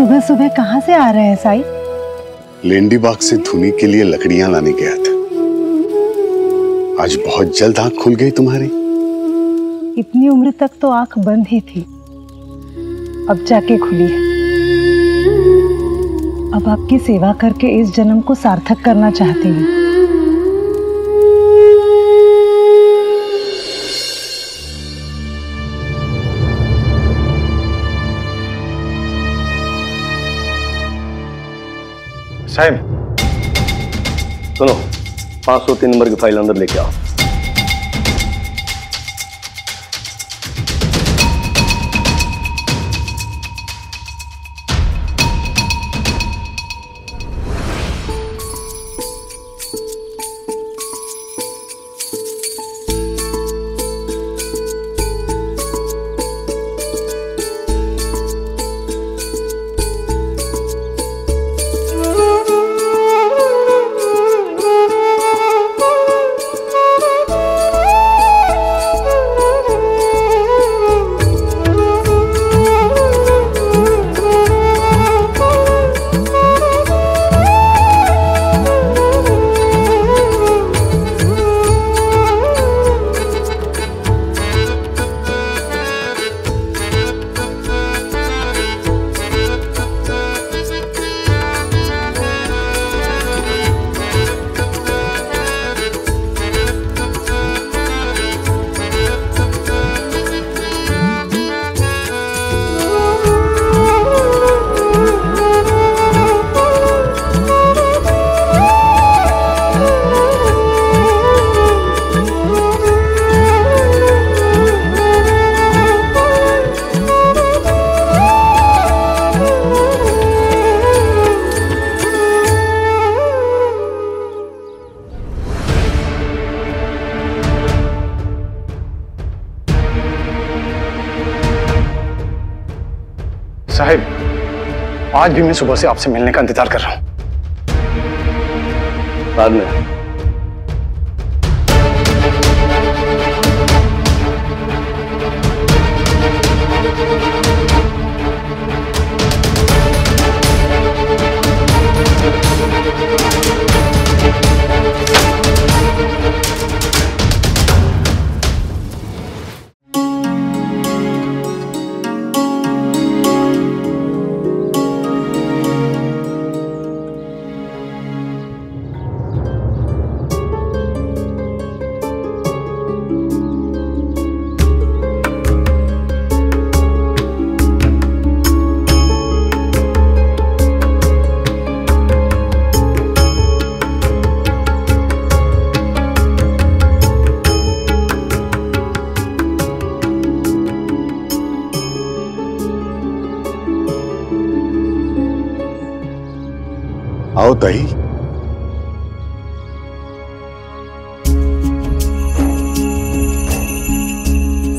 सुबह सुबह कहाँ से आ रहे हैं साई? लेंडी बाग से धुनी के लिए लकड़ियाँ लाने गया था। आज बहुत जल्द आँख खुल गई तुम्हारी। इतनी उम्र तक तो आँख बंद ही थी। अब जाके खुली है। अब आपकी सेवा करके इस जन्म को सार्थक करना चाहती हूँ। साहब सुनो पाँच सौ तीन नंबर की फ़ाइल अंदर लेके आओ। आज भी मैं सुबह से आपसे मिलने का इंतज़ार कर रहा हूँ। बाद में। आओ ताई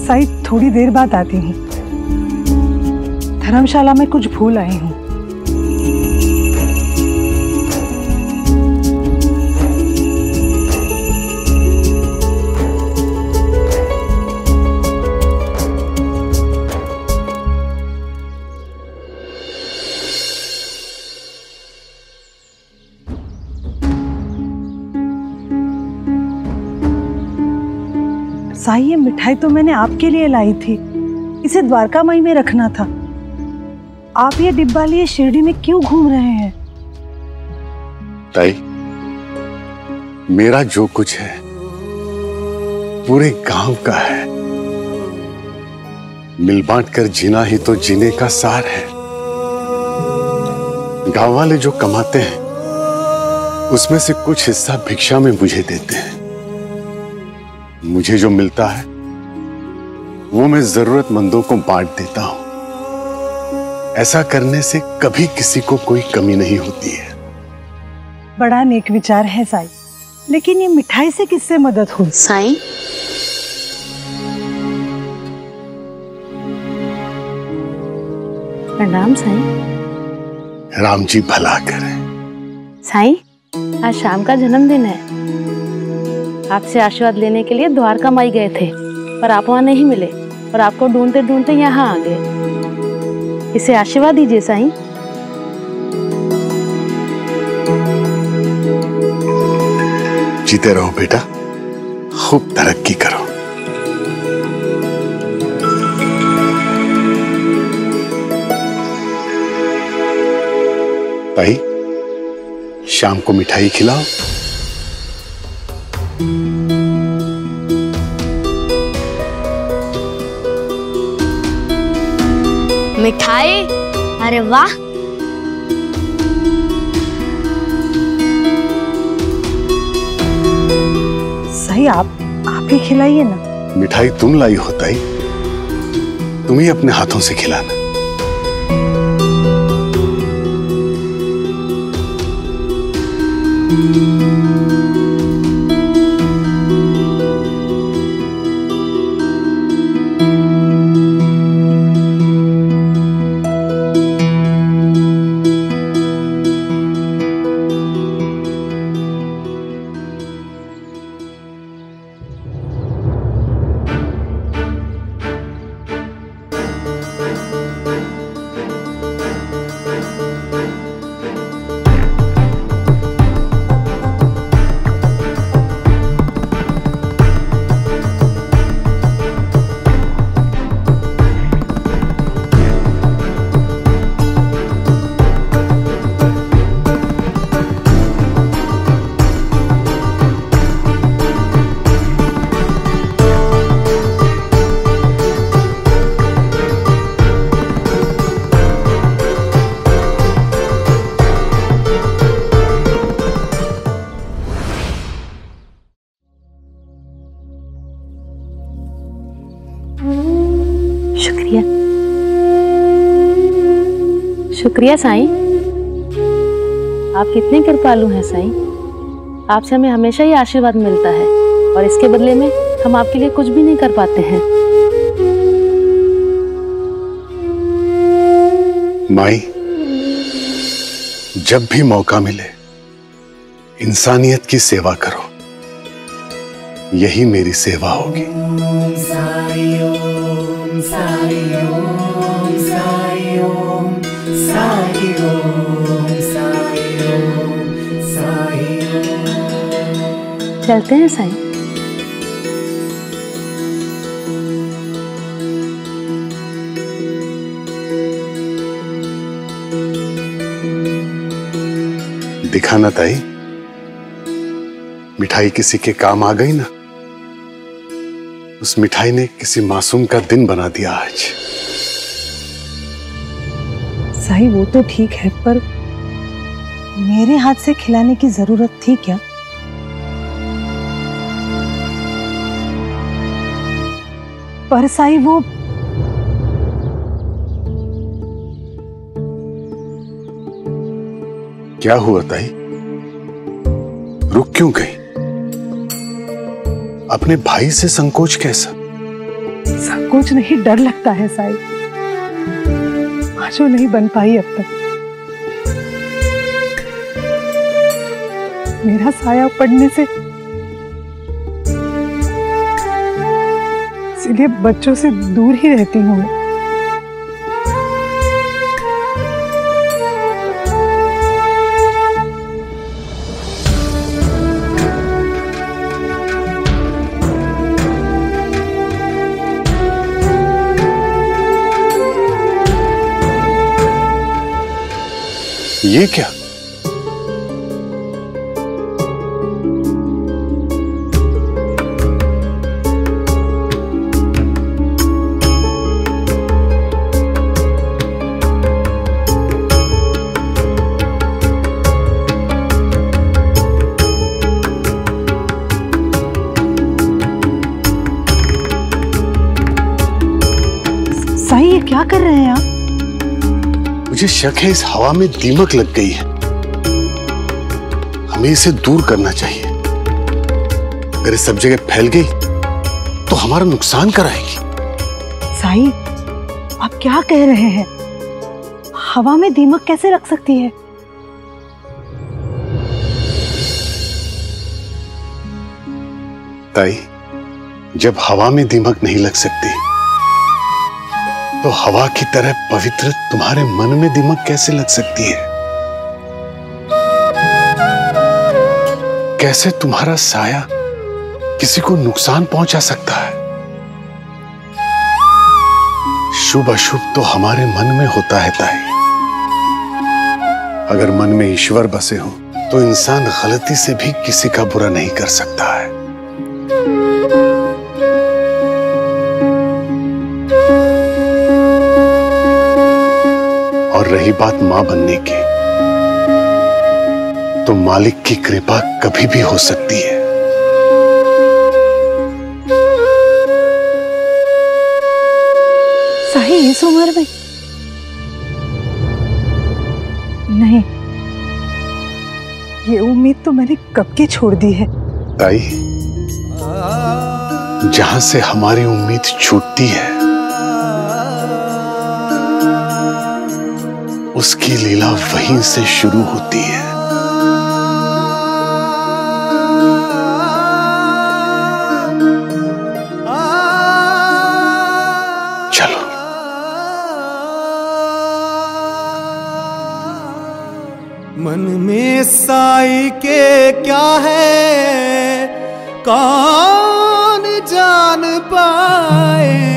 साई थोड़ी देर बाद आती हूँ। धर्मशाला में कुछ भूल आई हूँ। साई, ये मिठाई तो मैंने आपके लिए लाई थी। इसे द्वारका माई में रखना था। आप ये डिब्बा लिए शिरडी में क्यों घूम रहे हैं? ताई, मेरा जो कुछ है, पूरे गाँव का है। मिल बांट कर जीना ही तो जीने का सार है। गाँव वाले जो कमाते हैं, उसमें से कुछ हिस्सा भिक्षा में मुझे देते हैं। मुझे जो मिलता है वो मैं जरूरतमंदों को बांट देता हूँ। ऐसा करने से कभी किसी को कोई कमी नहीं होती है। बड़ा नेक विचार है साई लेकिन ये मिठाई से किससे मदद हुई साईं? प्रणाम साईं। राम जी भला करें। साईं आज शाम का जन्मदिन है। आपसे आशीर्वाद लेने के लिए द्वारका माई गए थे, पर आप वहाँ नहीं मिले, और आपको ढूंढते ढूंढते यहाँ आ गए। इसे आशीर्वाद दीजिए, साईं। जीते रहो बेटा। खूब तरक्की करो। भाई, शाम को मिठाई खिलाओ। मिठाई? अरे वाह। सही आप आप ही खिलाइए ना। मिठाई तुम लाई होता ही तुम ही अपने हाथों से खिलाना। शुक्रिया शुक्रिया साईं। आप कितने कृपालु हैं साईं। आपसे हमें हमेशा ही आशीर्वाद मिलता है और इसके बदले में हम आपके लिए कुछ भी नहीं कर पाते हैं। माई जब भी मौका मिले इंसानियत की सेवा करो। यही मेरी सेवा होगी। चलते हैं साईं। दिखाना ताई मिठाई किसी के काम आ गई ना? उस मिठाई ने किसी मासूम का दिन बना दिया आज। सही वो तो ठीक है पर मेरे हाथ से खिलाने की ज़रूरत थी क्या? पर साई वो क्या हुआ ताई? रुक क्यों गई? अपने भाई से संकोच कैसा? संकोच नहीं डर लगता है साई। आजो नहीं बन पाई अब तक। मेरा साया पड़ने से इसलिए बच्चों से दूर ही रहती हूँ मैं। ये क्या? कर रहे हैं आप? मुझे शक है इस हवा में दीमक लग गई है। हमें इसे दूर करना चाहिए। अगर सब जगह फैल गई तो हमारा नुकसान कराएगी। साई आप क्या कह रहे हैं? हवा में दीमक कैसे रख सकती है? ताई जब हवा में दीमक नहीं लग सकती तो हवा की तरह पवित्र तुम्हारे मन में दिमक कैसे लग सकती है? कैसे तुम्हारा साया किसी को नुकसान पहुँचा सकता है? शुभ अशुभ तो हमारे मन में होता है ताई। अगर मन में ईश्वर बसे हो तो इंसान गलती से भी किसी का बुरा नहीं कर सकता। रही बात माँ बनने की तो मालिक की कृपा कभी भी हो सकती है। साही इस उम्र में। नहीं। ये उम्मीद तो मैंने कब की छोड़ दी है। ताई जहाँ से हमारी उम्मीद छूटती है उसकी लीला वहीं से शुरू होती है। चलो। मन में साई के क्या है? कौन जान पाए?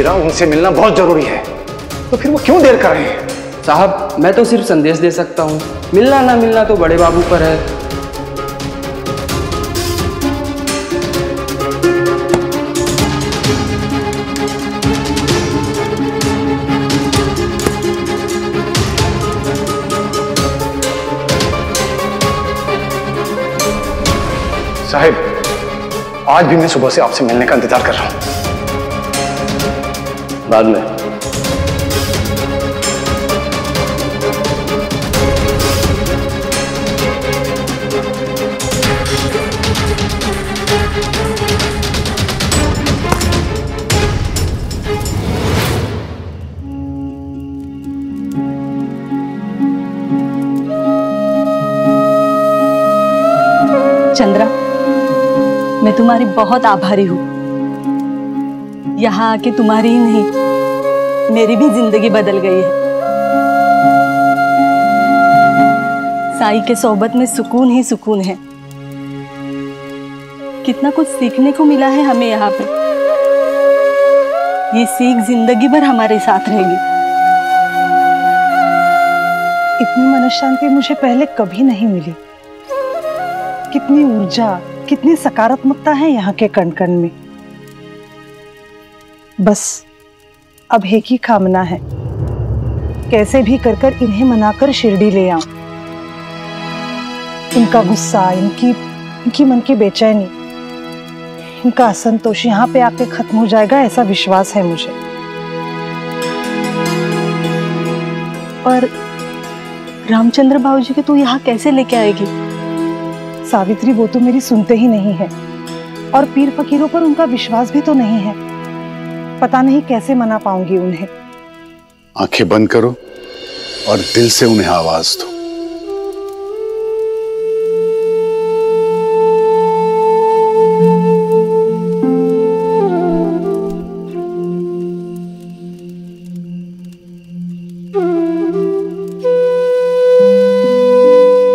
मेरा उनसे मिलना बहुत ज़रूरी है। तो फिर वो क्यों देर कर रहे हैं? साहब मैं तो सिर्फ़ संदेश दे सकता हूँ। मिलना ना मिलना तो बड़े बाबू पर है। साहिब आज भी मैं सुबह से आपसे मिलने का इंतज़ार कर रहा हूँ। बाद में। चंद्रा मैं तुम्हारी बहुत आभारी हूँ। यहाँ आके तुम्हारी ही नहीं, मेरी भी ज़िंदगी बदल गई है। साई के सोहबत में सुकून ही सुकून है। कितना कुछ सीखने को मिला है हमें यहाँ पे ये सीख ज़िंदगी भर हमारे साथ रहेगी। इतनी मनशांति मुझे पहले कभी नहीं मिली। कितनी ऊर्जा, कितनी सकारात्मकता है यहाँ के कण कण में। बस, अब एक ही कामना है। कैसे भी कर कर इन्हें मनाकर शिरडी ले आऊँ। इनका गुस्सा, इनकी इनकी मन की बेचैनी, इनका असंतोष यहाँ पे आके खत्म हो जाएगा ऐसा विश्वास है मुझे। और रामचंद्र बाबू जी के तू यहाँ कैसे लेके आएगी? सावित्री, वो तो मेरी सुनते ही नहीं है। और पीर फकीरों पर उनका विश्वास भी तो नहीं है। पता नहीं कैसे मना पाऊँगी उन्हें। आँखें बंद करो और दिल से उन्हें आवाज़ दो।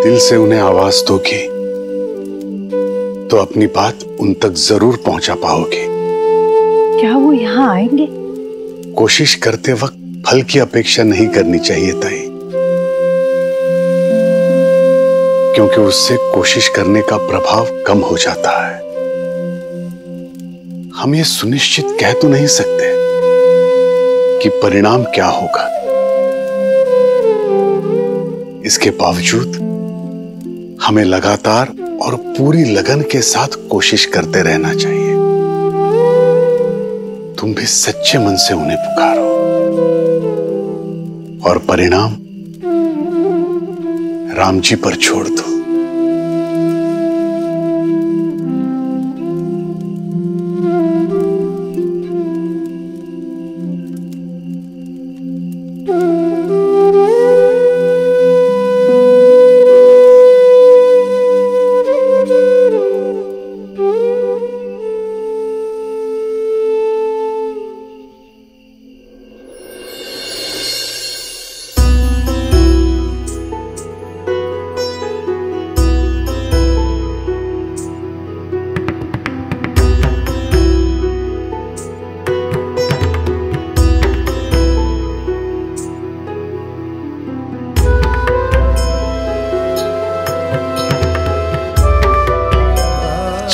दिल से उन्हें आवाज़ दोगे तो अपनी बात उन तक ज़रूर पहुँचा पाओगे। यहाँ आएँगे। कोशिश करते वक्त फल की अपेक्षा नहीं करनी चाहिए ताई। क्योंकि उससे कोशिश करने का प्रभाव कम हो जाता है। हम ये सुनिश्चित कह तो नहीं सकते कि परिणाम क्या होगा। इसके बावजूद हमें लगातार और पूरी लगन के साथ कोशिश करते रहना चाहिए। तुम भी सच्चे मन से उन्हें पुकारो। और परिणाम राम जी पर छोड़ दो।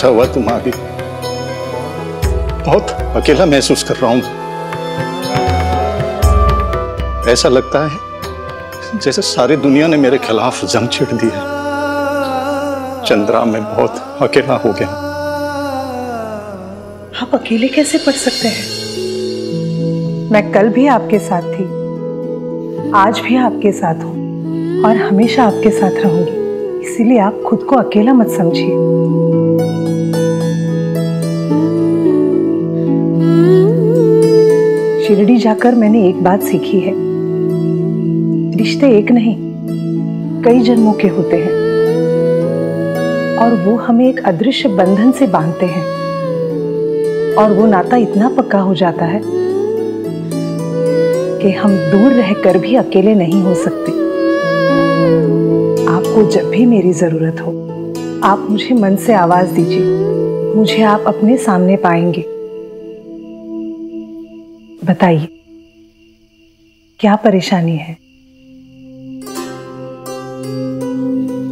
अच्छा हुआ तुम आ गई बहुत अकेला महसूस कर रहा हूँ। ऐसा लगता है जैसे सारी दुनिया ने मेरे खिलाफ जंग छिड़ दी है। चंद्रा, मैं बहुत अकेला हो गया आप अकेले कैसे पढ़ सकते हैं? मैं कल भी आपके साथ थी। आज भी आपके साथ हूँ और हमेशा आपके साथ रहूँगी। इसीलिए आप खुद को अकेला मत समझिए। शिरडी जाकर मैंने एक बात सीखी है। रिश्ते एक नहीं, कई जन्मों के होते हैं। और वो हमें एक अदृश्य बंधन से बांधते हैं। और वो नाता इतना पक्का हो जाता है कि हम दूर रहकर भी अकेले नहीं हो सकते। आपको जब भी मेरी ज़रूरत हो, आप मुझे मन से आवाज़ दीजिए। मुझे आप अपने सामने पाएँगे। बताइए, क्या परेशानी है?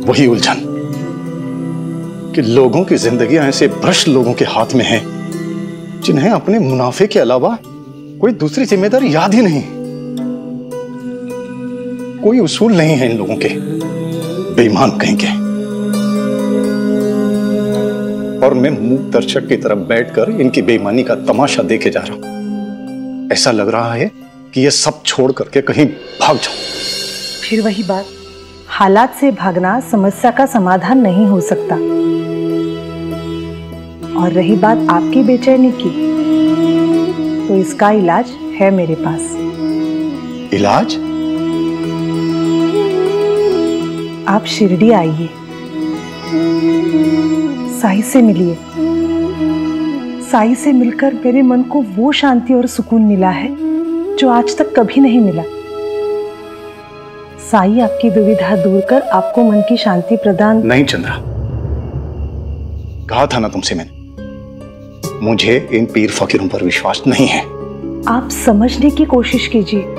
वही उलझन कि लोगों की ज़िंदगी ऐसे भ्रष्ट लोगों के हाथ में हैं, जिन्हें अपने मुनाफे के अलावा कोई दूसरी ज़िम्मेदारी याद ही नहीं। कोई उसूल नहीं है इन लोगों के। बेईमान कहीं के और मैं मूक दर्शक की तरफ़ बैठकर इनकी बेईमानी का तमाशा देखे जा रहा हूँ। ऐसा लग रहा है कि ये सब छोड़ करके कहीं भाग जाऊँ। फिर वही बात। हालात से भागना समस्या का समाधान नहीं हो सकता। और रही बात आपकी बेचैनी की तो इसका इलाज है मेरे पास। इलाज? आप शिरडी आइए। साई से मिलिए। साई से मिलकर मेरे मन को वो शांति और सुकून मिला है जो आज तक कभी नहीं मिला। साई आपकी दुविधा दूर कर आपको मन की शांति प्रदान नहीं चंद्रा। कहा था ना तुमसे मैंने? मुझे इन पीर फकीरों पर विश्वास नहीं है। आप समझने की कोशिश कीजिए।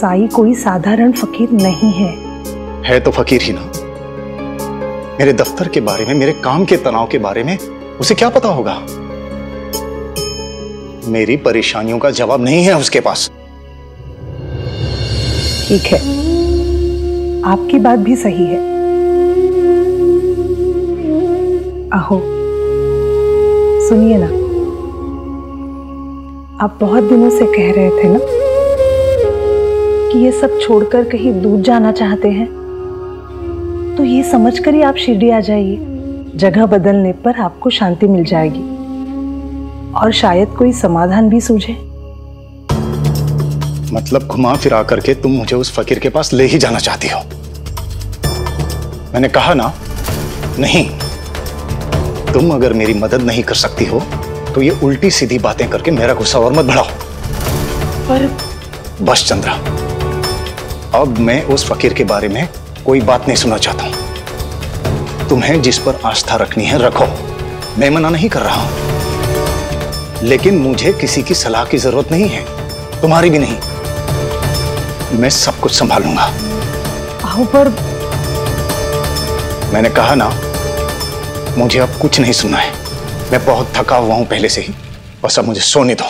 साई कोई साधारण फकीर नहीं है। है तो फकीर ही ना। मेरे दफ्तर के बारे में मेरे काम के तनाव के बारे में उसे क्या पता होगा? मेरी परेशानियों का जवाब नहीं है उसके पास। ठीक है। आपकी बात भी सही है। आहो सुनिए ना। आप बहुत दिनों से कह रहे थे ना? कि ये सब छोड़कर कहीं दूर जाना चाहते हैं? तो ये समझकर ही आप शिरडी आ जाइए। जगह बदलने पर आपको शांति मिल जाएगी। और शायद कोई समाधान भी सूझे। मतलब घुमा फिरा करके तुम मुझे उस फकीर के पास ले ही जाना चाहती हो? मैंने कहा ना नहीं तुम अगर मेरी मदद नहीं कर सकती हो तो ये उल्टी सीधी बातें करके मेरा गुस्सा और मत बढ़ाओ। पर बस चंद्रा। अब मैं उस फकीर के बारे में कोई बात नहीं सुनना चाहता हूँ। तुम्हें जिस पर आस्था रखनी है रखो। मैं मना नहीं कर रहा हूँ। लेकिन मुझे किसी की सलाह की ज़रूरत नहीं है तुम्हारी भी नहीं। मैं सब कुछ संभालूँगा। आओ पर। मैंने कहा ना मुझे अब कुछ नहीं सुनना है। मैं बहुत थका हुआ हूँ पहले से ही बस अब मुझे सोने दो।